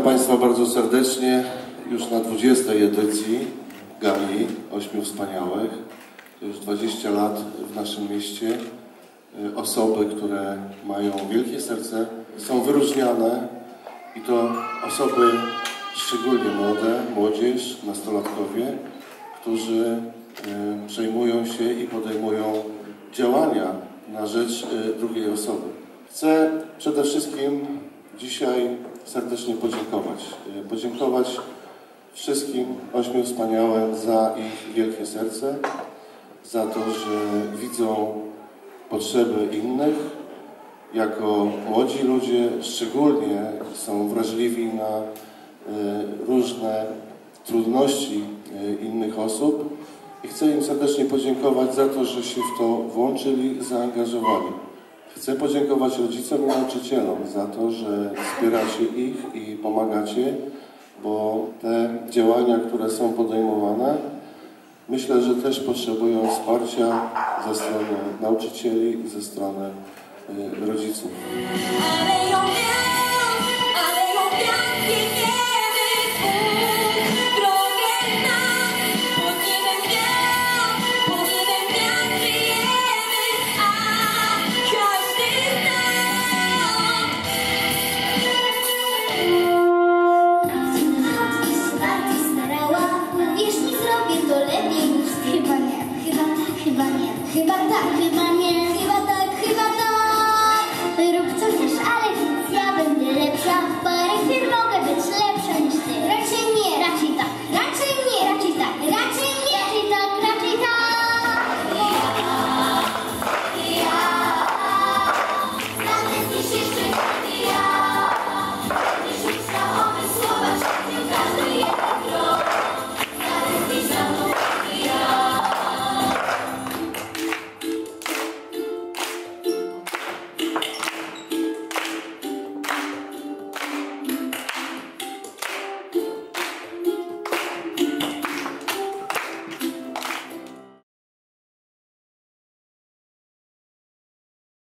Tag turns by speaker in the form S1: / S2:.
S1: Państwa bardzo serdecznie już na 20. edycji Gali Ośmiu Wspaniałych. To już 20 lat w naszym mieście. Y, Osoby, które mają wielkie serce, są wyróżniane i to osoby szczególnie młode, młodzież, nastolatkowie, którzy y, przejmują się i podejmują działania na rzecz y, drugiej osoby. Chcę przede wszystkim dzisiaj serdecznie podziękować. Y, Podziękować wszystkim ośmiu wspaniałym za ich wielkie serce, za to, że widzą potrzeby innych. Jako młodzi ludzie szczególnie są wrażliwi na y, różne trudności y, innych osób i chcę im serdecznie podziękować za to, że się w to włączyli, zaangażowali. Chcę podziękować rodzicom i nauczycielom za to, że wspieracie ich i pomagacie, bo te działania, które są podejmowane, myślę, że też potrzebują wsparcia ze strony nauczycieli i ze strony y, rodziców.